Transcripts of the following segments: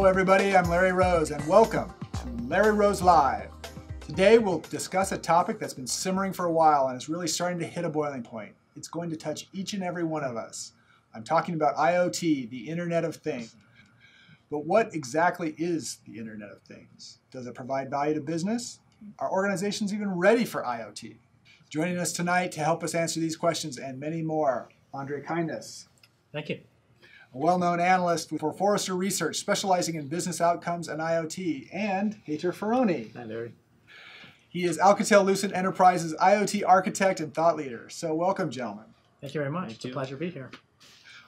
Hello, everybody. I'm Larry Rose, and welcome to Larry Rose Live. Today, we'll discuss a topic that's been simmering for a while and is really starting to hit a boiling point. It's going to touch each and every one of us. I'm talking about IoT, the Internet of Things. But what exactly is the Internet of Things? Does it provide value to business? Are organizations even ready for IoT? Joining us tonight to help us answer these questions and many more, Andre Kindness. Thank you a well-known analyst for Forrester Research specializing in business outcomes and IoT, and Heitor Faroni. Hi, Larry. He is Alcatel-Lucent Enterprises IoT architect and thought leader. So welcome, gentlemen. Thank you very much. Thank it's you. a pleasure to be here.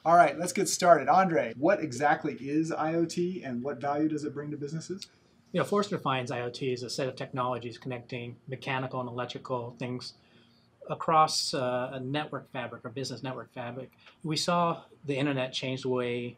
All right, let's get started. Andre, what exactly is IoT and what value does it bring to businesses? You know, Forrester defines IoT as a set of technologies connecting mechanical and electrical things across uh, a network fabric or business network fabric. We saw the internet change the way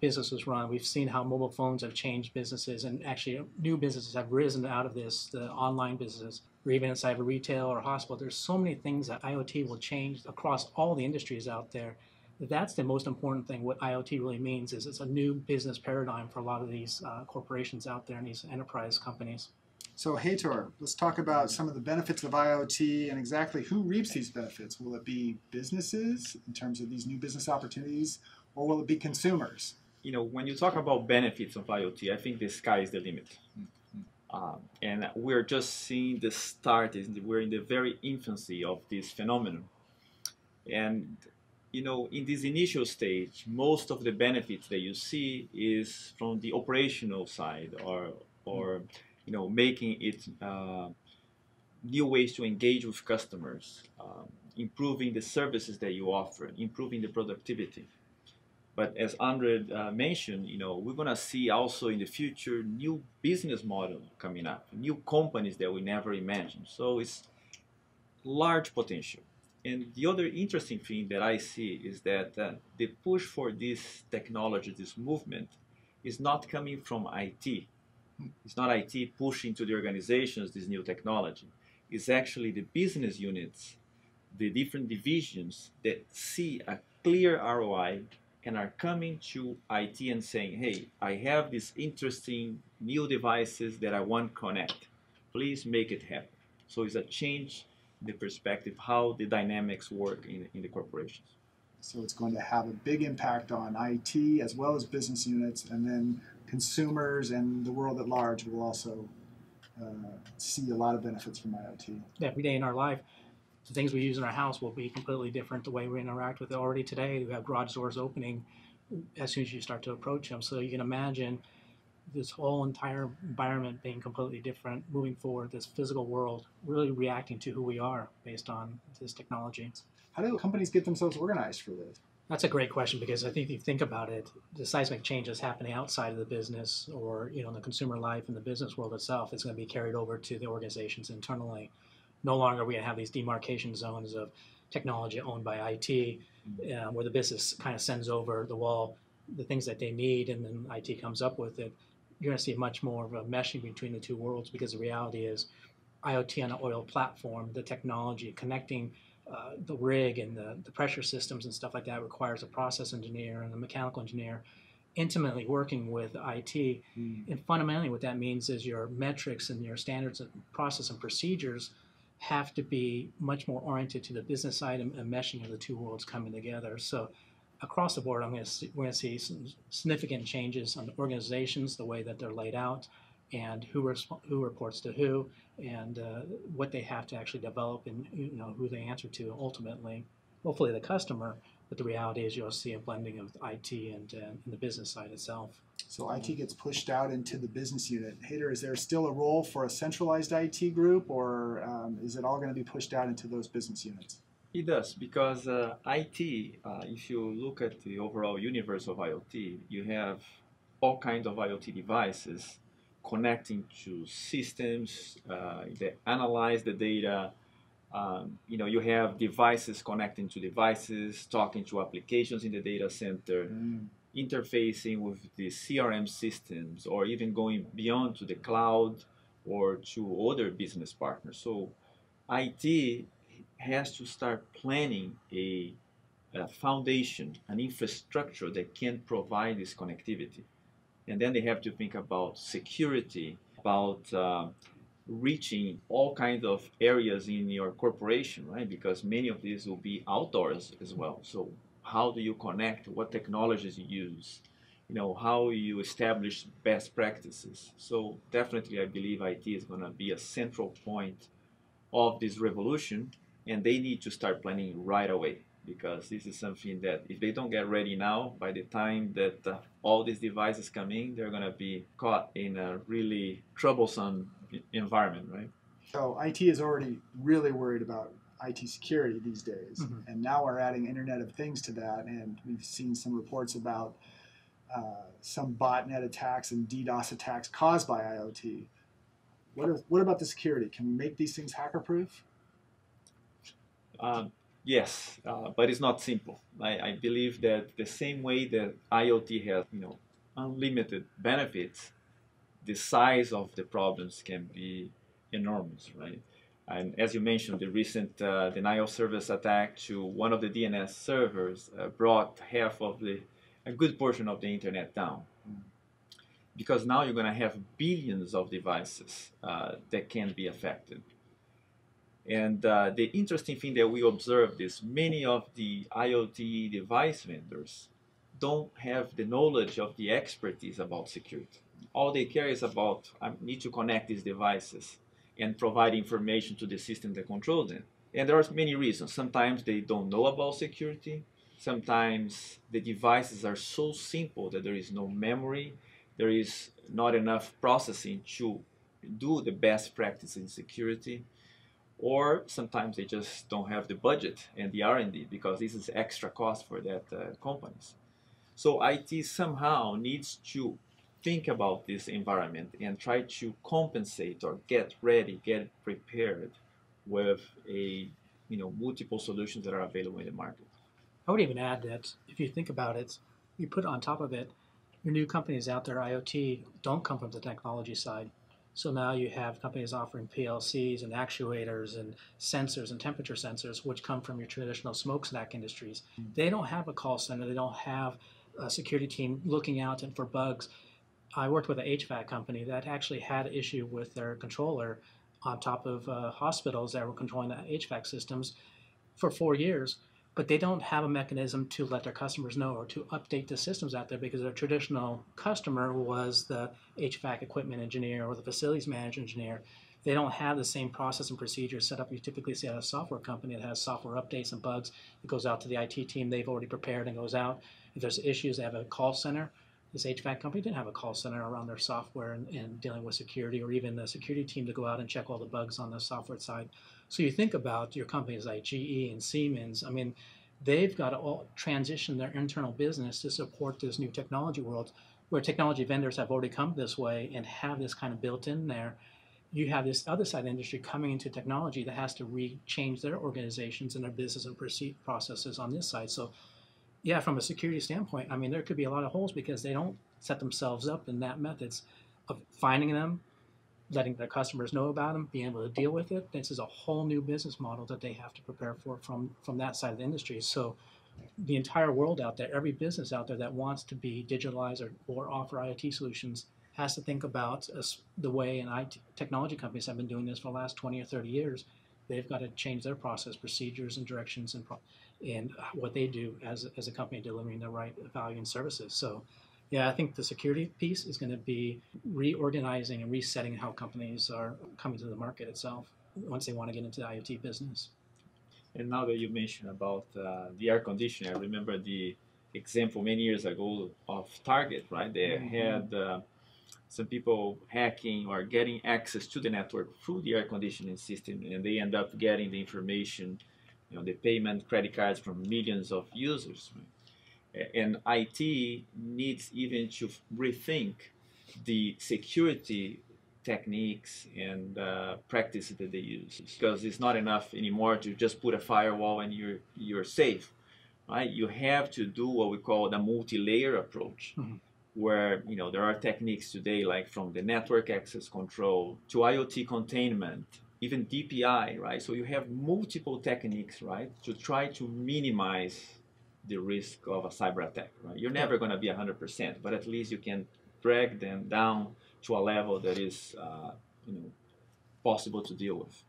businesses run. We've seen how mobile phones have changed businesses, and actually new businesses have risen out of this. The online businesses, or even inside of retail or hospital. There's so many things that IoT will change across all the industries out there. That's the most important thing. What IoT really means is it's a new business paradigm for a lot of these uh, corporations out there and these enterprise companies. So Heitor, let's talk about some of the benefits of IoT and exactly who reaps these benefits. Will it be businesses in terms of these new business opportunities, or will it be consumers? You know, when you talk about benefits of IoT, I think the sky is the limit. Mm-hmm. Um, and we're just seeing the start. We're in the very infancy of this phenomenon. And you know, in this initial stage, most of the benefits that you see is from the operational side, or or you know, making it uh, new ways to engage with customers, um, improving the services that you offer, improving the productivity. But as Andre uh, mentioned, you know, we're gonna see also in the future new business model coming up, new companies that we never imagined. So it's large potential. And the other interesting thing that I see is that uh, the push for this technology, this movement, is not coming from IT. It's not IT pushing to the organizations this new technology. It's actually the business units, the different divisions that see a clear ROI and are coming to IT and saying, hey, I have these interesting new devices that I want to connect. Please make it happen. So it's a change in the perspective how the dynamics work in, in the corporations. So it's going to have a big impact on IT as well as business units, and then consumers and the world at large will also uh, see a lot of benefits from IoT. Every day in our life, the things we use in our house will be completely different the way we interact with it. Already today, we have garage doors opening as soon as you start to approach them. So you can imagine this whole entire environment being completely different moving forward, this physical world really reacting to who we are based on this technology. How do companies get themselves organized for this? That's a great question because I think if you think about it, the seismic changes happening outside of the business or you know in the consumer life and the business world itself is going to be carried over to the organizations internally. No longer are we going to have these demarcation zones of technology owned by IT, mm-hmm. uh, where the business kind of sends over the wall the things that they need, and then IT comes up with it. You're going to see much more of a meshing between the two worlds because the reality is IoT on an oil platform, the technology connecting uh, the rig and the, the pressure systems and stuff like that requires a process engineer and a mechanical engineer intimately working with IT. Mm. And fundamentally, what that means is your metrics and your standards and process and procedures have to be much more oriented to the business side and, and meshing of the two worlds coming together. So across the board, I'm going to see, we're going to see some significant changes on the organizations, the way that they're laid out, and who resp- who reports to who, and uh, what they have to actually develop, and you know who they answer to ultimately. Hopefully, the customer. But the reality is, you'll see a blending of IT and, uh, and the business side itself. So IT gets pushed out into the business unit. Heitor, is there still a role for a centralized IT group, or um, is it all going to be pushed out into those business units? It does because uh, IT. Uh, if you look at the overall universe of IoT, you have all kinds of IoT devices connecting to systems uh, that analyze the data. Um, you know, you have devices connecting to devices, talking to applications in the data center, mm. interfacing with the CRM systems, or even going beyond to the cloud or to other business partners. So, IT has to start planning a, a foundation, an infrastructure that can provide this connectivity and then they have to think about security, about uh, reaching all kinds of areas in your corporation, right? Because many of these will be outdoors as well. So how do you connect? What technologies you use? You know how you establish best practices. So definitely, I believe IT is going to be a central point of this revolution, and they need to start planning right away because this is something that if they don't get ready now, by the time that uh, all these devices come in, they're going to be caught in a really troublesome environment, right? So IT is already really worried about IT security these days, Mhm. and now we're adding Internet of Things to that, and we've seen some reports about uh, some botnet attacks and DDoS attacks caused by IoT. What, is, what about the security? Can we make these things hacker-proof? Um, yes, uh, but it's not simple. I, I believe that the same way that IoT has, you know, unlimited benefits, the size of the problems can be enormous, right? And as you mentioned, the recent uh, denial service attack to one of the DNS servers uh, brought half of the, a good portion of the internet down. Because now you're going to have billions of devices uh, that can be affected. And uh, the interesting thing that we observed is many of the IoT device vendors don't have the knowledge of the expertise about security. All they care is about I need to connect these devices and provide information to the system that controls them. And there are many reasons. Sometimes they don't know about security. Sometimes the devices are so simple that there is no memory, there is not enough processing to do the best practice in security or sometimes they just don't have the budget and the R&D because this is extra cost for that uh, companies. So IT somehow needs to think about this environment and try to compensate or get ready, get prepared with a you know multiple solutions that are available in the market. I would even add that if you think about it, you put on top of it, your new companies out there, IoT, don't come from the technology side. So now you have companies offering PLCs and actuators and sensors and temperature sensors, which come from your traditional smokestack industries. They don't have a call center. They don't have a security team looking out and for bugs. I worked with an HVAC company that actually had an issue with their controller on top of uh, hospitals that were controlling the HVAC systems for four years but they don't have a mechanism to let their customers know or to update the systems out there because their traditional customer was the HVAC equipment engineer or the facilities manager engineer. They don't have the same process and procedures set up. You typically see at a software company that has software updates and bugs. It goes out to the IT team. They've already prepared and goes out. If there's issues, they have a call center. This HVAC company didn't have a call center around their software and, and dealing with security or even the security team to go out and check all the bugs on the software side. So you think about your companies like GE and Siemens. I mean, they've got to all transition their internal business to support this new technology world, where technology vendors have already come this way and have this kind of built in there. You have this other side of industry coming into technology that has to re-change their organizations and their business and proceed processes on this side. So, yeah, from a security standpoint, I mean, there could be a lot of holes because they don't set themselves up in that methods of finding them, letting their customers know about them, being able to deal with it. This is a whole new business model that they have to prepare for from from that side of the industry. So the entire world out there, every business out there that wants to be digitalized or, or offer IoT solutions has to think about us, the way and IT technology companies have been doing this for the last 20 or 30 years. They've got to change their process, procedures, and directions, and pro- and what they do as as a company delivering the right value and services. So yeah, I think the security piece is going to be reorganizing and resetting how companies are coming to the market itself once they want to get into the IoT business. And now that you mentioned about uh, the air conditioner, I remember the example many years ago of Target, right? They Mhm. had uh, some people hacking or getting access to the network through the air conditioning system, and they end up getting the information, you know, the payment credit cards from millions of users. Right? And IT needs even to rethink the security techniques and uh, practices that they use because it's not enough anymore to just put a firewall and you're you're safe right you have to do what we call the multi-layer approach Mhm. where you know there are techniques today like from the network access control to IoT containment even DPI right so you have multiple techniques right to try to minimize the risk of a cyber attack right you're never going to be 100% but at least you can drag them down to a level that is, uh, you know, possible to deal with.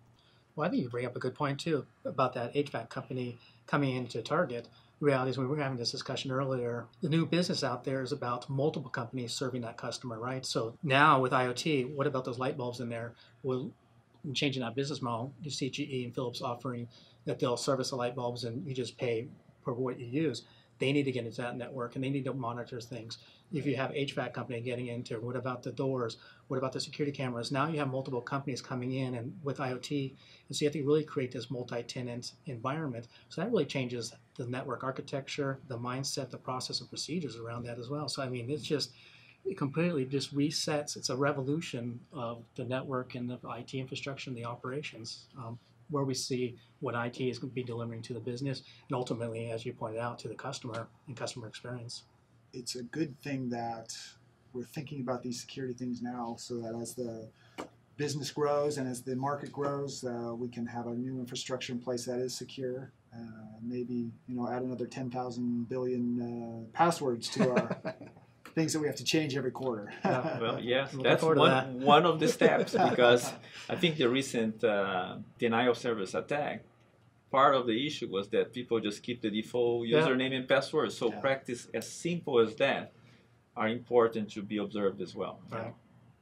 Well, I think you bring up a good point too about that HVAC company coming into Target. The Reality is we were having this discussion earlier. The new business out there is about multiple companies serving that customer, right? So now with IoT, what about those light bulbs in there? Well, changing that business model, you see GE and Philips offering that they'll service the light bulbs and you just pay for what you use. They need to get into that network and they need to monitor things. If you have HVAC company getting into, what about the doors? What about the security cameras? Now you have multiple companies coming in and with IoT, and so you have to really create this multi-tenant environment. So that really changes the network architecture, the mindset, the process and procedures around that as well. So I mean, it's just it completely just resets. It's a revolution of the network and the IT infrastructure and the operations. Um, where we see what IT is going to be delivering to the business and ultimately, as you pointed out, to the customer and customer experience. It's a good thing that we're thinking about these security things now so that as the business grows and as the market grows, uh, we can have a new infrastructure in place that is secure. Uh, maybe you know add another 10,000 billion uh, passwords to our things that we have to change every quarter. Yeah. Well, yes, Looking that's one, that. one of the steps because I think the recent uh, denial of service attack, part of the issue was that people just keep the default Yeah. username and password. So Yeah. practice as simple as that are important to be observed as well. Right.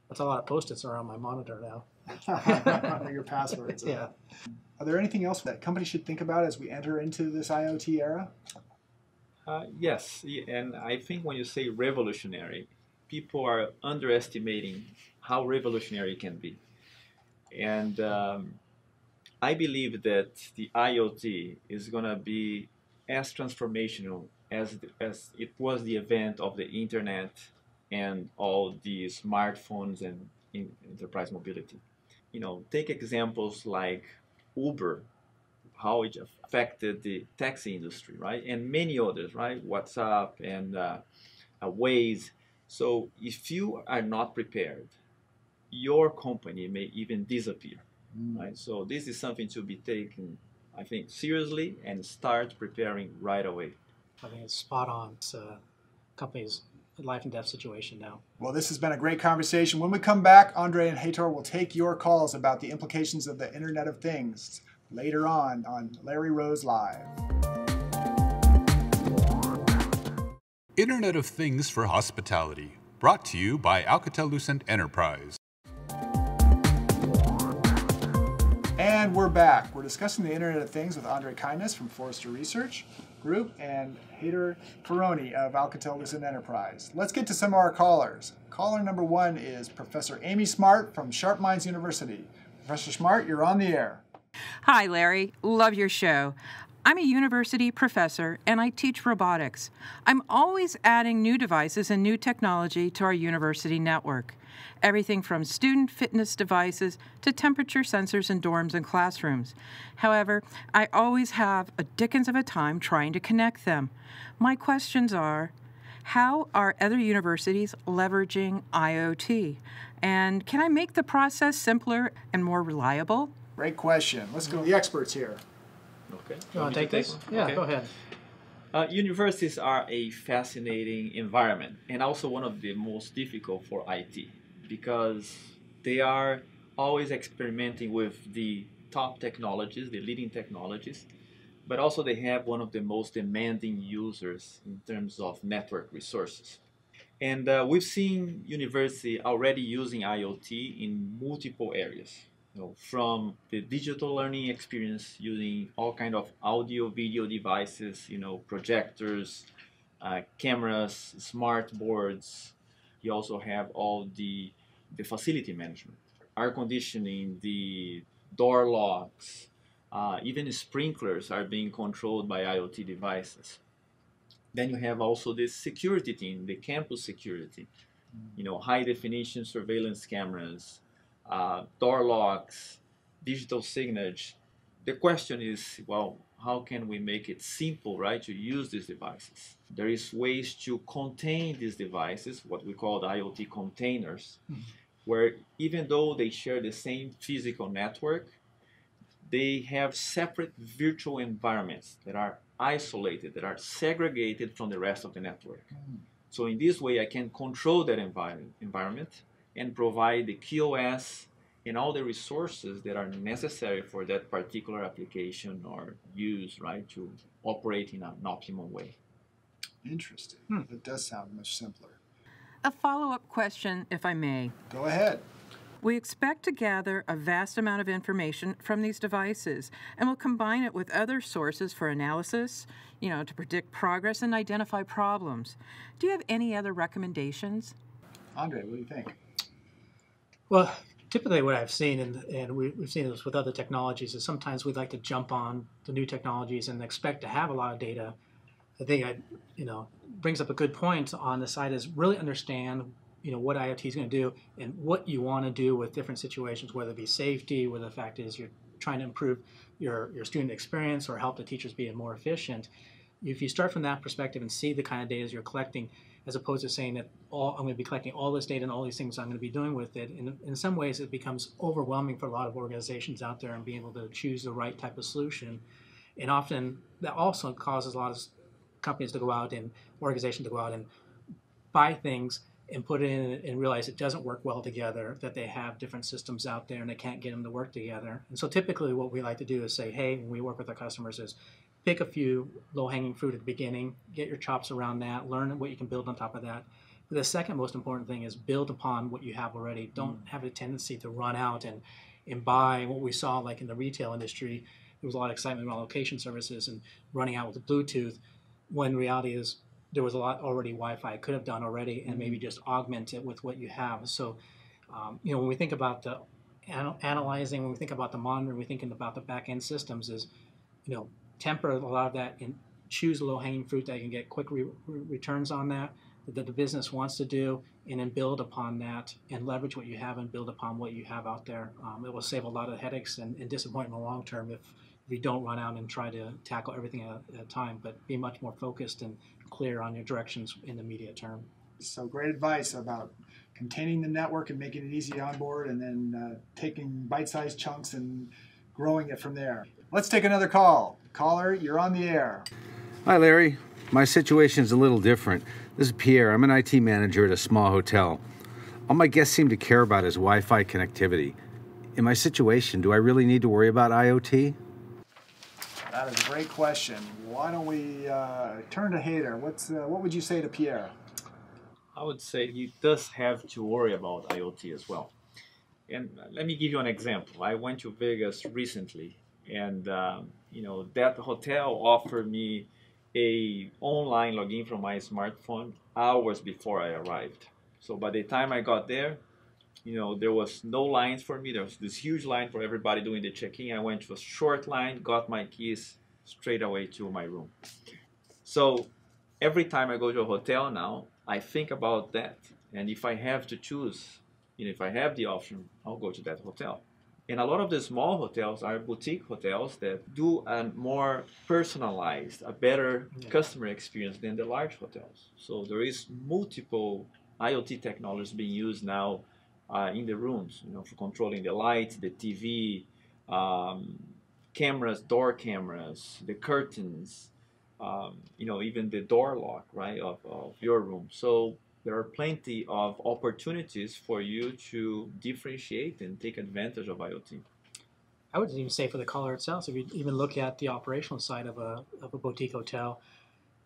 That's a lot of post-its around my monitor now. Your passwords. Yeah. Are there anything else that companies should think about as we enter into this IoT era? Uh, yes, and I think when you say revolutionary, people are underestimating how revolutionary it can be. And um, I believe that the IoT is going to be as transformational as, as it was the event of the internet and all the smartphones and enterprise mobility. You know, take examples like Uber how it affected the taxi industry, right? And many others, right? WhatsApp and uh, uh, Waze. So if you are not prepared, your company may even disappear, right? So this is something to be taken, I think, seriously and start preparing right away. I think it's spot on. It's a company's life and death situation now. Well, this has been a great conversation. When we come back, Andre and Heitor will take your calls about the implications of the Internet of Things later on on Larry Rose Live. Internet of Things for Hospitality, brought to you by Alcatel Lucent Enterprise. And we're back. We're discussing the Internet of Things with Andre Kindness from Forrester Research Group and Heitor Faroni of Alcatel Lucent Enterprise. Let's get to some of our callers. Caller number one is Professor Amy Smart from Sharp Minds University. Professor Smart, you're on the air. Hi, Larry. Love your show. I'm a university professor and I teach robotics. I'm always adding new devices and new technology to our university network. Everything from student fitness devices to temperature sensors in dorms and classrooms. However, I always have a dickens of a time trying to connect them. My questions are how are other universities leveraging IoT? And can I make the process simpler and more reliable? Great question. Let's go to the experts here. Okay. You want to take this? one? Yeah, Okay. go ahead. Uh, universities are a fascinating environment and also one of the most difficult for IT because they are always experimenting with the top technologies, the leading technologies, but also they have one of the most demanding users in terms of network resources. And uh, we've seen university already using IoT in multiple areas. You know, from the digital learning experience using all kind of audio video devices, you know, projectors, uh, cameras, smart boards. You also have all the the facility management, air conditioning, the door locks, uh, even sprinklers are being controlled by IoT devices. Then you have also the security team, the campus security, you know, high definition surveillance cameras, uh, door locks, digital signage. The question is, well, how can we make it simple, right, to use these devices? There is ways to contain these devices, what we call the IoT containers, where even though they share the same physical network, they have separate virtual environments that are isolated, that are segregated from the rest of the network. So in this way, I can control that envi- environment and provide the QoS and all the resources that are necessary for that particular application or use, right, to operate in an optimal way. Interesting. Hmm. It does sound much simpler. A follow up question, if I may. Go ahead. We expect to gather a vast amount of information from these devices and we'll combine it with other sources for analysis, you know, to predict progress and identify problems. Do you have any other recommendations? Andre, what do you think? Well, typically what I've seen, and, and we, we've seen this with other technologies, is sometimes we'd like to jump on the new technologies and expect to have a lot of data. I think I, you know, brings up a good point on the side is really understand, you know, what IoT is going to do and what you want to do with different situations, whether it be safety, whether the fact is you're trying to improve your, your student experience or help the teachers be more efficient. If you start from that perspective and see the kind of data you're collecting, as opposed to saying that all, I'm going to be collecting all this data and all these things I'm going to be doing with it. And in some ways, it becomes overwhelming for a lot of organizations out there and being able to choose the right type of solution. And often that also causes a lot of companies to go out and organizations to go out and buy things and put it in and realize it doesn't work well together, that they have different systems out there and they can't get them to work together. And so typically what we like to do is say, hey, when we work with our customers is pick a few low hanging fruit at the beginning, get your chops around that, learn what you can build on top of that. But the second most important thing is build upon what you have already. Don't mm. have a tendency to run out and, and buy what we saw like in the retail industry. There was a lot of excitement around location services and running out with the Bluetooth when reality is there was a lot already Wi-Fi could have done already and maybe just augment it with what you have. So, um, you know, when we think about the anal- analyzing, when we think about the monitoring, we're thinking about the back end systems is, you know, temper a lot of that and choose low hanging fruit that you can get quick re- returns on that that the business wants to do and then build upon that and leverage what you have and build upon what you have out there. Um, it will save a lot of headaches and, and disappointment long term if, if you don't run out and try to tackle everything at, at a time, but be much more focused and clear on your directions in the immediate term. So great advice about containing the network and making it easy to onboard and then uh, taking bite-sized chunks and growing it from there. Let's take another call. Caller, you're on the air. Hi, Larry. My situation is a little different. This is Pierre. I'm an IT manager at a small hotel. All my guests seem to care about is Wi Fi connectivity. In my situation, do I really need to worry about IoT? That is a great question. Why don't we uh, turn to Heitor? What's uh, what would you say to Pierre? I would say he does have to worry about IoT as well. And let me give you an example. I went to Vegas recently, and um, you know that hotel offered me a online login from my smartphone hours before I arrived. So by the time I got there, you know there was no lines for me. There was this huge line for everybody doing the check-in. I went to a short line, got my keys straight away to my room. So every time I go to a hotel now, I think about that. And if I have to choose, you know, if I have the option, I'll go to that hotel. And a lot of the small hotels are boutique hotels that do a more personalized, a better yeah. customer experience than the large hotels. So there is multiple IoT technologies being used now uh, in the rooms, you know, for controlling the lights, the TV, um, cameras, door cameras, the curtains, um, you know, even the door lock, right, of, of your room. So there are plenty of opportunities for you to differentiate and take advantage of IoT. I would even say for the caller itself, so if you even look at the operational side of a, of a boutique hotel,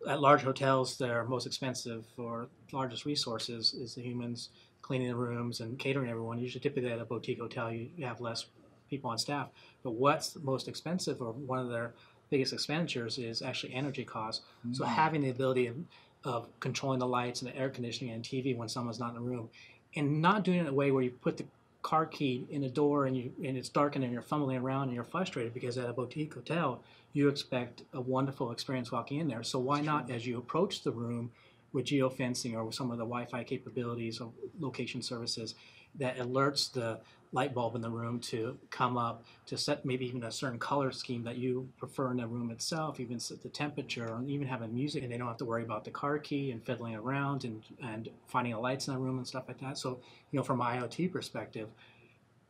at large hotels, their most expensive or largest resources is the humans cleaning the rooms and catering everyone. Usually, typically at a boutique hotel, you, you have less people on staff. But what's most expensive or one of their biggest expenditures is actually energy costs. Mm-hmm. So mm. having the ability of of controlling the lights and the air conditioning and TV when someone's not in the room, and not doing it in a way where you put the car key in the door and you and it's darkened and you're fumbling around and you're frustrated because at a boutique hotel you expect a wonderful experience walking in there. So why not as you approach the room with geofencing or with some of the Wi-Fi capabilities or location services that alerts the light bulb in the room to come up to set maybe even a certain color scheme that you prefer in the room itself, even set the temperature, and even having music, and they don't have to worry about the car key and fiddling around and and finding the lights in the room and stuff like that. So you know, from an IoT perspective,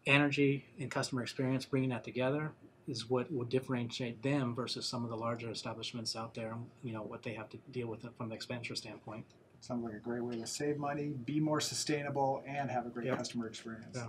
energy and customer experience, bringing that together is what will differentiate them versus some of the larger establishments out there. You know what they have to deal with from the expenditure standpoint. Sounds like a great way to save money, be more sustainable, and have a great Yep. customer experience. Yeah.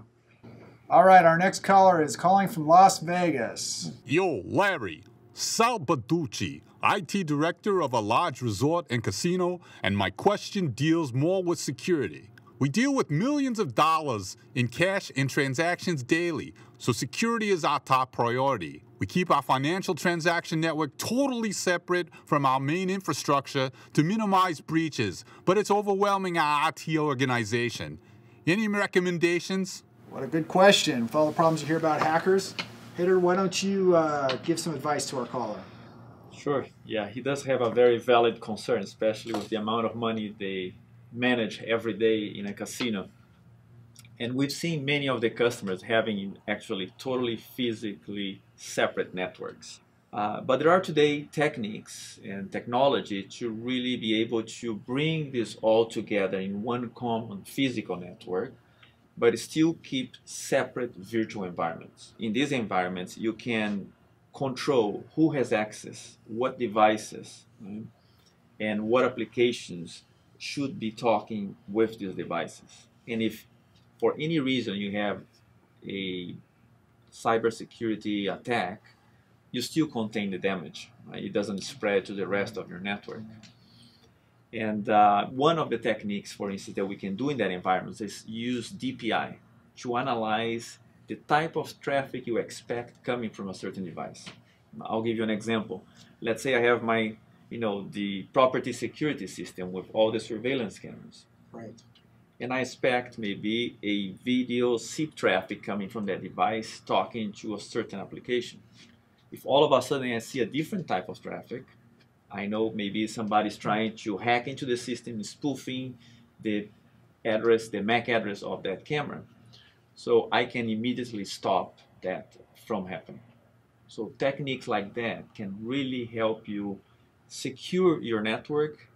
All right, our next caller is calling from Las Vegas. Yo, Larry, Sal Baducci, IT director of a large resort and casino, and my question deals more with security. We deal with millions of dollars in cash and transactions daily, so security is our top priority. We keep our financial transaction network totally separate from our main infrastructure to minimize breaches, but it's overwhelming our IT organization. Any recommendations? What a good question. With all the problems you hear about hackers, Heitor, why don't you uh, give some advice to our caller? Sure. Yeah, he does have a very valid concern, especially with the amount of money they manage every day in a casino. And we've seen many of the customers having actually totally physically separate networks. Uh, but there are today techniques and technology to really be able to bring this all together in one common physical network, but still keep separate virtual environments. In these environments, you can control who has access, what devices, right, and what applications should be talking with these devices. And if for any reason you have a cybersecurity attack, you still contain the damage. Right? It doesn't spread to the rest of your network. And uh, one of the techniques, for instance, that we can do in that environment is use DPI to analyze the type of traffic you expect coming from a certain device. I'll give you an example. Let's say I have my, you know, the property security system with all the surveillance cameras Right. and I expect maybe a video SIP traffic coming from that device talking to a certain application. If all of a sudden I see a different type of traffic, I know maybe somebody's trying to hack into the system, spoofing the address, the MAC address of that camera. So I can immediately stop that from happening. So techniques like that can really help you secure your network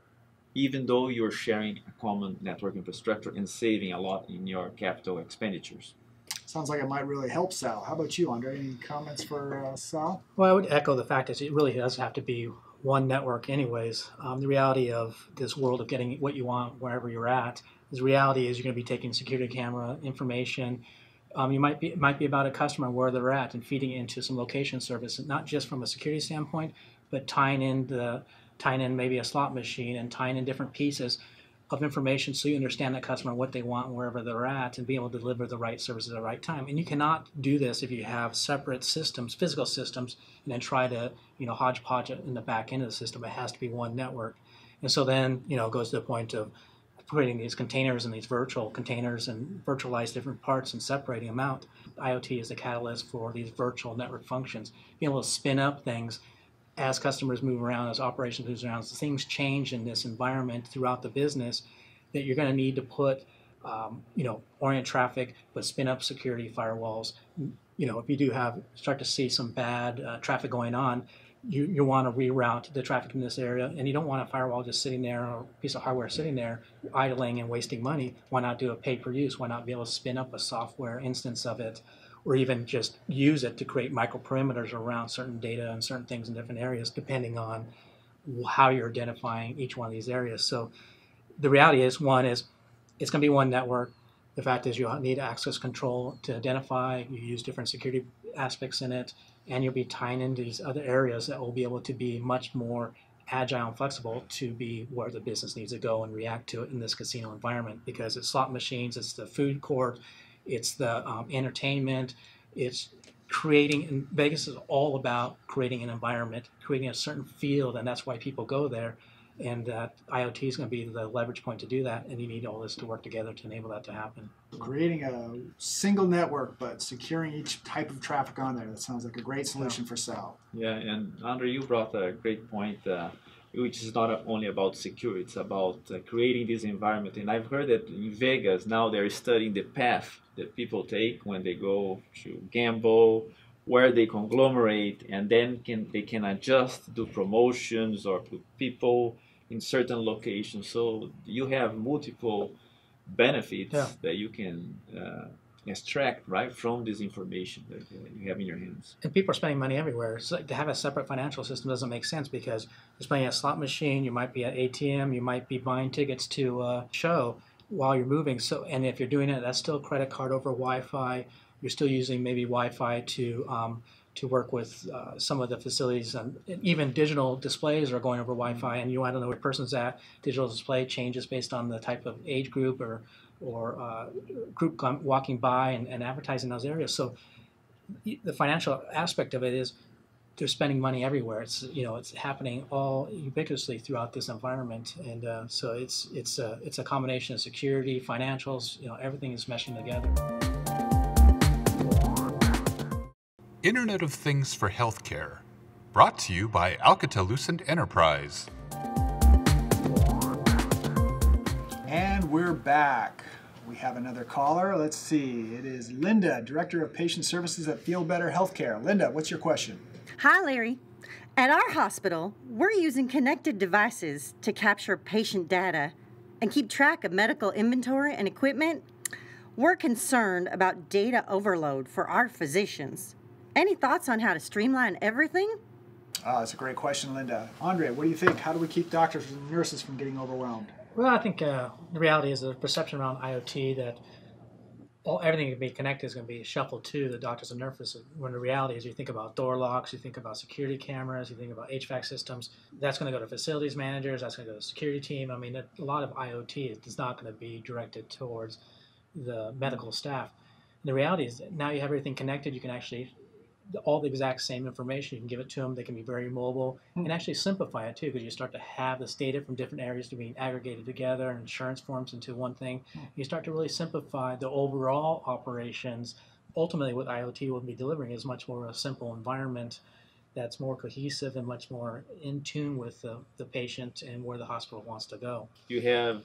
even though you're sharing a common network infrastructure and saving a lot in your capital expenditures. Sounds like it might really help Sal. How about you, Andre? Any comments for uh, Sal? Well, I would echo the fact that it really does have to be one network, anyways. Um, the reality of this world of getting what you want wherever you're at is reality is you're going to be taking security camera information. Um, you might be might be about a customer where they're at and feeding into some location service, not just from a security standpoint, but tying in the tying in maybe a slot machine and tying in different pieces of information so you understand that customer what they want wherever they're at and be able to deliver the right service at the right time. And you cannot do this if you have separate systems physical systems and then try to you know hodgepodge it in the back end of the system. It has to be one network. And so then you know it goes to the point of creating these containers and these virtual containers and virtualize different parts and separating them out. Iot is the catalyst for these virtual network functions. Being able to spin up things as customers move around, as operations move around, as things change in this environment throughout the business, that you're going to need to put, um, you know, orient traffic, but spin up security firewalls. You know, if you do have start to see some bad uh, traffic going on, you, you want to reroute the traffic in this area, and you don't want a firewall just sitting there or a piece of hardware sitting there idling and wasting money. Why not do a pay per use? Why not be able to spin up a software instance of it? Or even just use it to create micro perimeters around certain data and certain things in different areas, depending on how you're identifying each one of these areas. So the reality is, one is it's going to be one network. The fact is, you need access control to identify. You use different security aspects in it, and you'll be tying into these other areas that will be able to be much more agile and flexible to be where the business needs to go and react to it in this casino environment because it's slot machines, it's the food court, it's the um, entertainment, it's creating. And Vegas is all about creating an environment, creating a certain field, and that's why people go there. And that IoT is going to be the leverage point to do that, and you need all this to work together to enable that to happen. Creating a single network, but securing each type of traffic on there. That sounds like a great solution for Sal. Yeah, and Andre, you brought a great point, uh, which is not only about security, it's about uh, creating this environment. And I've heard that in Vegas now they're studying the path that people take when they go to gamble, where they conglomerate, and then can they can adjust, do promotions, or put people in certain locations. So you have multiple benefits Yeah. that you can uh, extract right from this information that uh, you have in your hands. And people are spending money everywhere. So to have a separate financial system doesn't make sense because you're spending at a slot machine, you might be at ATM, you might be buying tickets to a show while you're moving. So, and if you're doing it, that's still credit card over Wi-Fi. You're still using maybe Wi-Fi to um, to work with uh, some of the facilities, and even digital displays are going over Wi-Fi. And you want to know where a person's at. Digital display changes based on the type of age group or or uh, group walking by and, and advertising those areas. So the financial aspect of it is they're spending money everywhere. It's you know it's happening all ubiquitously throughout this environment, and uh, so it's it's a it's a combination of security, financials, you know everything is meshing together. Internet of Things for Healthcare, brought to you by Alcatel-Lucent Enterprise. We're back. We have another caller. Let's see. It is Linda, Director of Patient Services at Feel Better Healthcare. Linda, what's your question? Hi, Larry. At our hospital, we're using connected devices to capture patient data and keep track of medical inventory and equipment. We're concerned about data overload for our physicians. Any thoughts on how to streamline everything? Oh, that's a great question, Linda. Andre, what do you think? How do we keep doctors and nurses from getting overwhelmed? Well, I think uh, the reality is the perception around IoT that all everything can be connected is going to be shuffled to the doctors and nurses. When the reality is, you think about door locks, you think about security cameras, you think about HVAC systems. That's going to go to facilities managers. That's going to go to the security team. I mean, a lot of IoT is not going to be directed towards the medical staff. The reality is, now you have everything connected. You can actually all the exact same information. You can give it to them. They can be very mobile mm. and actually simplify it too, because you start to have this data from different areas to be aggregated together and insurance forms into one thing. Mm. You start to really simplify the overall operations. Ultimately, what IoT will be delivering is much more of a simple environment that's more cohesive and much more in tune with the, the patient and where the hospital wants to go. You have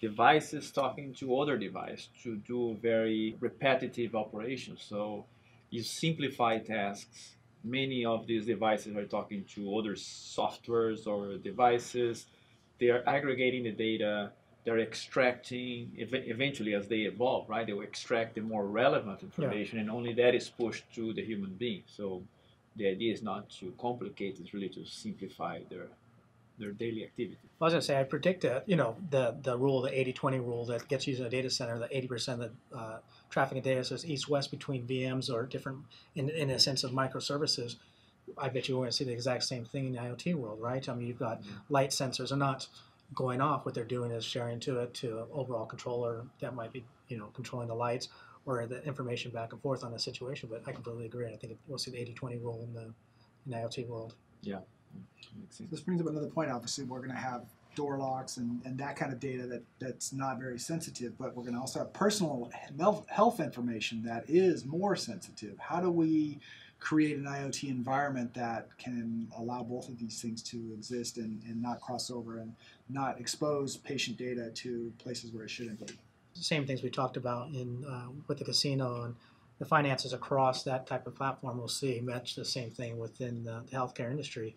devices talking to other devices to do very repetitive operations. So you simplify tasks. Many of these devices are talking to other softwares or devices. They are aggregating the data. They're extracting, eventually as they evolve, right, they will extract the more relevant information yeah. and only that is pushed to the human being. So the idea is not to complicate, it's really to simplify their their daily activity. I was going to say, I predict that, you know, the, the rule, the 80-20 rule that gets used in a data center, that 80% of the uh, traffic in data is east-west between VMs or different, in, in a sense of microservices. I bet you we're going to see the exact same thing in the IoT world, right? I mean, you've got mm-hmm. light sensors are not going off. What they're doing is sharing to it to an overall controller that might be, you know, controlling the lights or the information back and forth on the situation. But I completely agree. I think we'll see the 80-20 rule in the in the IoT world. Yeah. This brings up another point. Obviously, we're going to have door locks and, and that kind of data that, that's not very sensitive, but we're going to also have personal health information that is more sensitive. How do we create an IoT environment that can allow both of these things to exist and, and not cross over and not expose patient data to places where it shouldn't be? Same things we talked about in uh, with the casino and the finances across that type of platform. We'll see match the same thing within the, the healthcare industry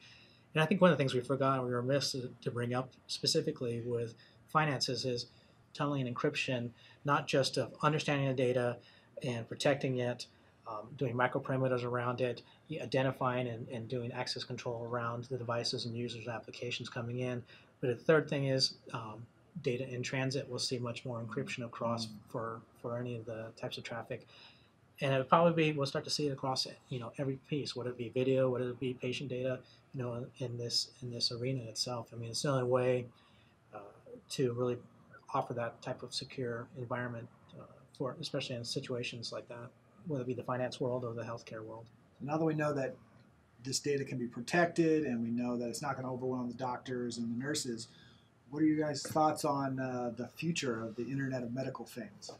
and I think one of the things we forgot, we were remiss to bring up specifically with finances is tunneling and encryption, not just of understanding the data and protecting it, um, doing microperimeters around it, identifying and, and doing access control around the devices and users and applications coming in. But the third thing is um, data in transit. We'll see much more encryption across mm. for, for any of the types of traffic. And it'll probably be, we'll start to see it across, you know, every piece, whether it be video, whether it be patient data, you know, in this in this arena itself. I mean, it's the only way uh, to really offer that type of secure environment uh, for, especially in situations like that, whether it be the finance world or the healthcare world. Now that we know that this data can be protected, and we know that it's not going to overwhelm the doctors and the nurses, what are you guys' thoughts on uh, the future of the Internet of Medical Things?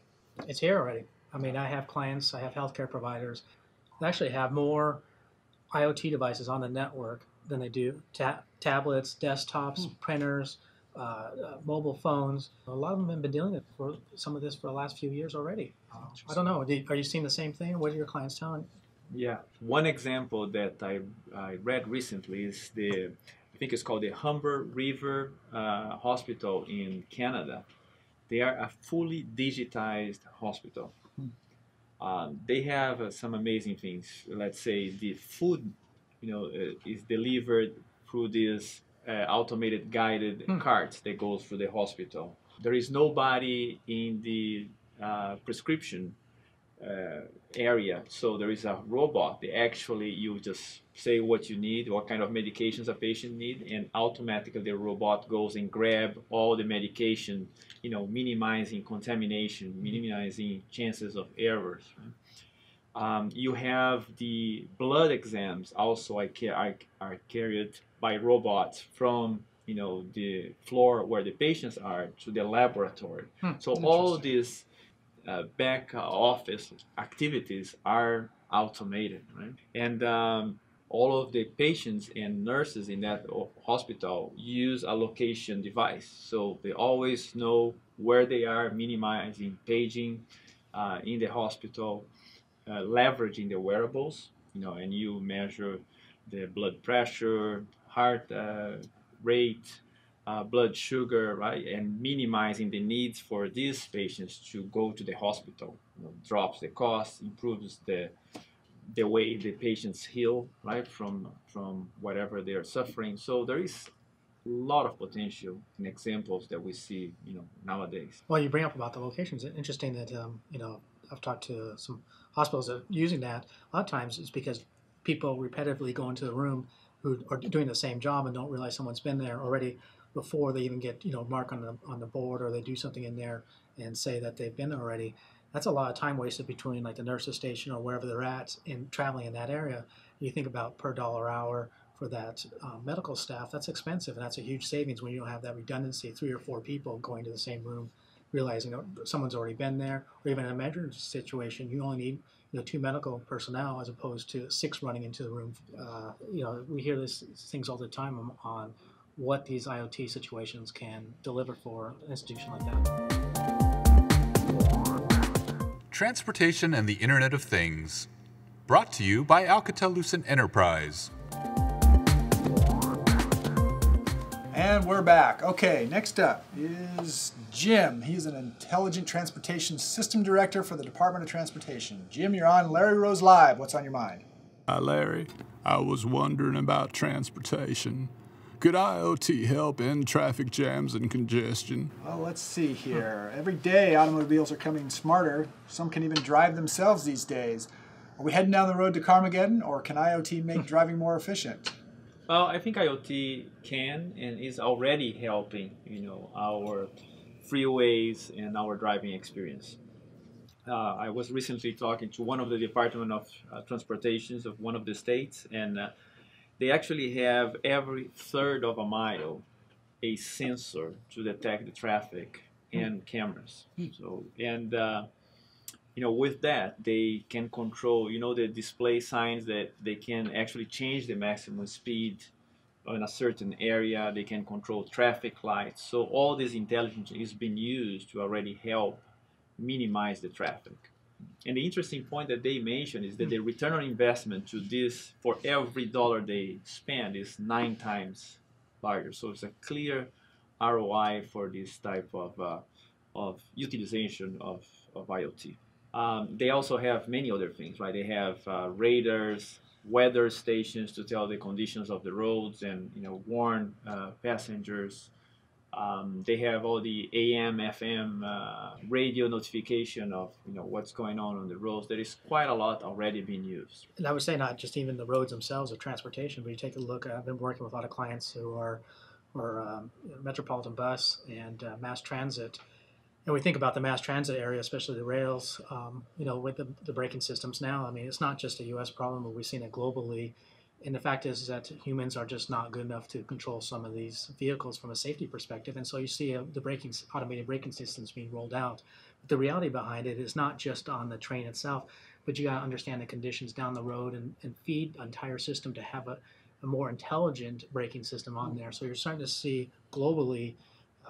It's here already. I mean, I have clients, I have healthcare providers I actually have more IoT devices on the network than they do ta- tablets, desktops, hmm. printers, uh, uh, mobile phones. A lot of them have been dealing with for some of this for the last few years already. Oh, I don't know. Are you seeing the same thing? What are your clients telling? Yeah, one example that I, I read recently is the I think it's called the Humber River uh, Hospital in Canada. They are a fully digitized hospital. Hmm. Um, they have uh, some amazing things. Let's say the food, you know, uh, is delivered through these uh, automated guided Hmm. carts that goes through the hospital. There is nobody in the uh, prescription uh, area, so there is a robot. That actually, you just say what you need, what kind of medications a patient need, and automatically the robot goes and grab all the medication, you know, minimizing contamination, minimizing chances of errors. right? Um, you have the blood exams also ca- are, are carried by robots from you know the floor where the patients are to the laboratory. Hmm, so all these uh, back office activities are automated, right? And um, all of the patients and nurses in that hospital use a location device, so they always know where they are, minimizing paging uh, in the hospital, uh, leveraging the wearables, you know, and you measure the blood pressure, heart uh, rate, uh, blood sugar, right, and minimizing the needs for these patients to go to the hospital. You know, drops the cost, improves the the way the patients heal, right, from from whatever they are suffering. So there is a lot of potential and examples that we see, you know, nowadays. Well, you bring up about the locations. It's interesting that um, you know I've talked to some hospitals that are using that. A lot of times it's because people repetitively go into the room who are doing the same job and don't realize someone's been there already before they even get you know mark on the on the board or they do something in there and say that they've been there already. That's a lot of time wasted between like the nurses station or wherever they're at in traveling in that area. You think about per dollar hour for that uh, medical staff. That's expensive and that's a huge savings when you don't have that redundancy. Three or four people going to the same room realizing someone's already been there, or even in an emergency situation, you only need you know two medical personnel as opposed to six running into the room. Uh, you know, we hear these things all the time on, on what these IoT situations can deliver for an institution like that. Transportation and the Internet of Things. Brought to you by Alcatel Lucent Enterprise. And we're back. Okay, next up is Jim. He's an intelligent transportation system director for the Department of Transportation. Jim, you're on Larry Rose Live. What's on your mind? Hi, Larry. I was wondering about transportation. Could IoT help end traffic jams and congestion? Well, let's see here. Every day, automobiles are coming smarter. Some can even drive themselves these days. Are we heading down the road to Carmageddon, or can IoT make driving more efficient? Well, I think IoT can and is already helping, you know, our freeways and our driving experience. Uh, I was recently talking to one of the Department of uh, Transportations of one of the states, and uh, they actually have every third of a mile a sensor to detect the traffic and cameras. So, and uh, you know, with that, they can control, you know, the display signs that they can actually change the maximum speed in a certain area. They can control traffic lights. So all this intelligence is being used to already help minimize the traffic. And the interesting point that they mentioned is that the return on investment to this for every dollar they spend is nine times larger. So it's a clear ROI for this type of, uh, of utilization of, of IoT. Um, they also have many other things, right? They have uh, radars, weather stations to tell the conditions of the roads and you know warn uh, passengers. Um, they have all the AM, FM uh, radio notification of you know what's going on on the roads. There is quite a lot already being used. And I would say not just even the roads themselves of transportation, but you take a look. I've been working with a lot of clients who are, are um, Metropolitan Bus and uh, Mass Transit, and we think about the mass transit area, especially the rails. Um, you know, with the, the braking systems now, I mean, it's not just a U.S. problem, but we've seen it globally. And the fact is, is that humans are just not good enough to control some of these vehicles from a safety perspective, and so you see uh, the braking automated braking systems being rolled out. But the reality behind it is not just on the train itself, but you got to understand the conditions down the road and, and feed the entire system to have a, a more intelligent braking system on there. So you're starting to see globally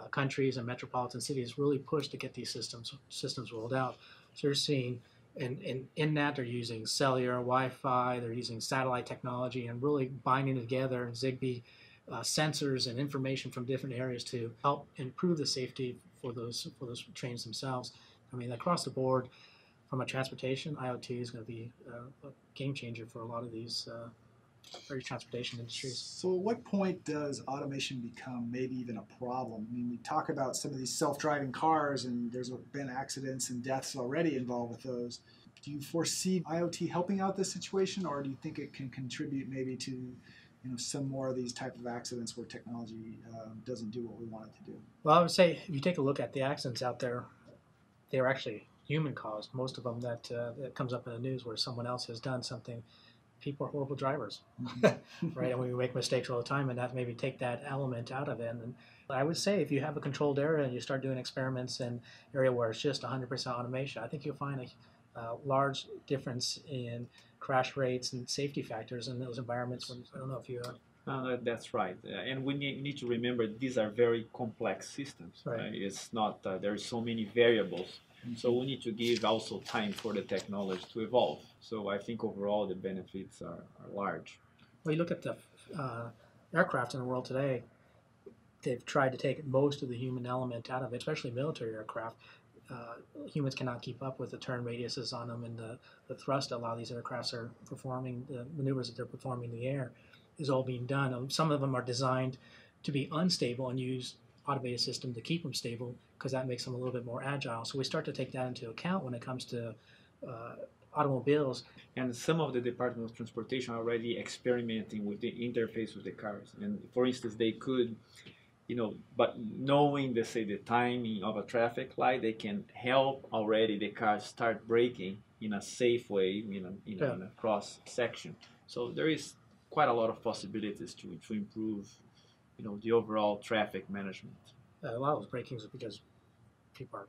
uh, countries and metropolitan cities really push to get these systems systems rolled out. So you're seeing, and, and in that they're using cellular, Wi-Fi, they're using satellite technology, and really binding together Zigbee uh, sensors and information from different areas to help improve the safety for those for those trains themselves. I mean, across the board, from a transportation, IoT is going to be a, a game changer for a lot of these very transportation industries. So, at what point does automation become maybe even a problem? I mean, we talk about some of these self-driving cars, and there's been accidents and deaths already involved with those. Do you foresee IoT helping out this situation, or do you think it can contribute maybe to you know some more of these type of accidents where technology um, doesn't do what we want it to do? Well, I would say if you take a look at the accidents out there, they're actually human caused. Most of them that uh, that comes up in the news where someone else has done something. People are horrible drivers, Mm-hmm. right? And we make mistakes all the time, and that maybe take that element out of it. And I would say if you have a controlled area and you start doing experiments in area where it's just 100% automation, I think you'll find a uh, large difference in crash rates and safety factors in those environments. When, I don't know if you. Uh, Uh, that's right, uh, and we need, need to remember these are very complex systems. Right. Right. It's not uh, are so many variables, so we need to give also time for the technology to evolve. So I think overall the benefits are, are large. Well, you look at the uh, aircraft in the world today, they've tried to take most of the human element out of it, especially military aircraft. Uh, humans cannot keep up with the turn radiuses on them and the, the thrust a lot of these aircrafts are performing, the maneuvers that they're performing in the air is all being done. Some of them are designed to be unstable and use automated system to keep them stable because that makes them a little bit more agile. So we start to take that into account when it comes to uh, automobiles. And some of the Department of Transportation are already experimenting with the interface with the cars. And for instance, they could, you know, but knowing, let's say, the timing of a traffic light, they can help already the cars start braking in a safe way, you know, in, Yeah. in a cross section. So there is quite a lot of possibilities to, to improve, you know, the overall traffic management. Uh, a lot of those breakings are because people are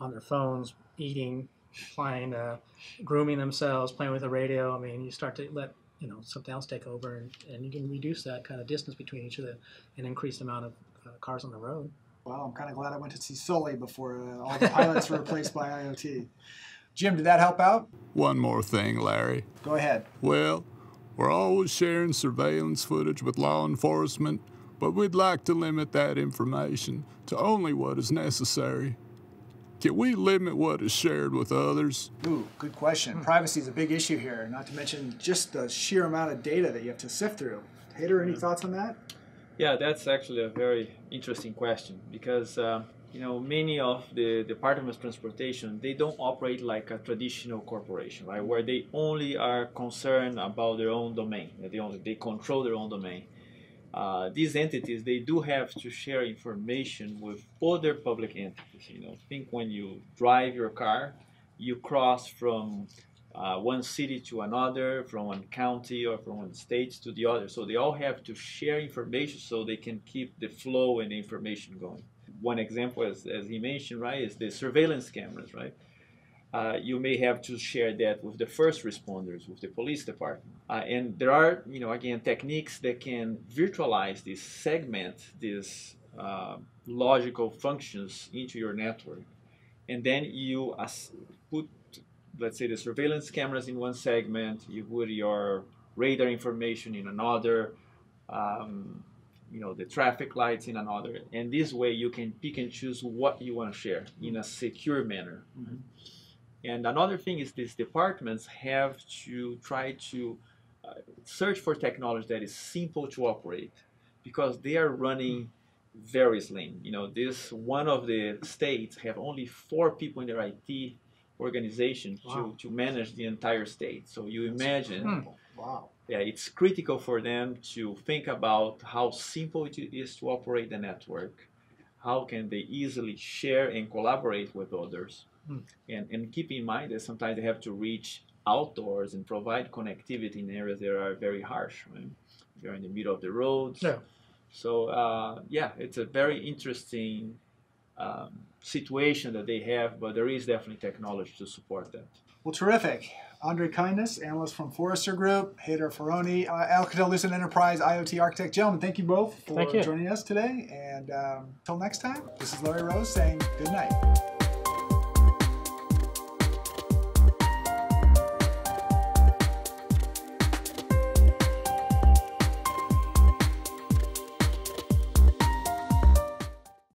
on their phones, eating, playing, uh, grooming themselves, playing with the radio. I mean, you start to let you know something else take over, and, and you can reduce that kind of distance between each of the and increase the amount of uh, cars on the road. Well, I'm kind of glad I went to see Sully before uh, all the pilots were replaced by IoT. Jim, did that help out? One more thing, Larry. Go ahead. Well, we're always sharing surveillance footage with law enforcement, but we'd like to limit that information to only what is necessary. Can we limit what is shared with others? Ooh, good question. Privacy is a big issue here, not to mention just the sheer amount of data that you have to sift through. Heitor, any thoughts on that? Yeah, that's actually a very interesting question because uh, you know many of the departments of transportation they don't operate like a traditional corporation, right? Where they only are concerned about their own domain. They only they control their own domain. Uh, these entities they do have to share information with other public entities. You know, think when you drive your car, you cross from uh, one city to another, from one county or from one state to the other. So they all have to share information so they can keep the flow and information going. One example, as, as he mentioned, right, is the surveillance cameras, right? Uh, you may have to share that with the first responders, with the police department. Uh, and there are, you know, again, techniques that can virtualize this, segment these uh, logical functions into your network. And then you put let's say the surveillance cameras in one segment, you put your radar information in another, um, you know, the traffic lights in another. And this way you can pick and choose what you want to share in a secure manner. And another thing is these departments have to try to uh, search for technology that is simple to operate because they are running very slim. You know, this one of the states have only four people in their IT organization Wow. to, to manage the entire state. So you imagine, Wow. yeah, it's critical for them to think about how simple it is to operate the network. How can they easily share and collaborate with others? Hmm. And, and keep in mind that sometimes they have to reach outdoors and provide connectivity in areas that are very harsh. Right? They're in the middle of the roads. Yeah. So uh, yeah, it's a very interesting um, situation that they have, but there is definitely technology to support that. Well, terrific. Andre Kindness, analyst from Forrester Group, Heitor Faroni, uh, Alcatel Lucent Enterprise IoT architect. Gentlemen, thank you both for Thank you. joining us today. And um, until next time, this is Larry Rose saying good night.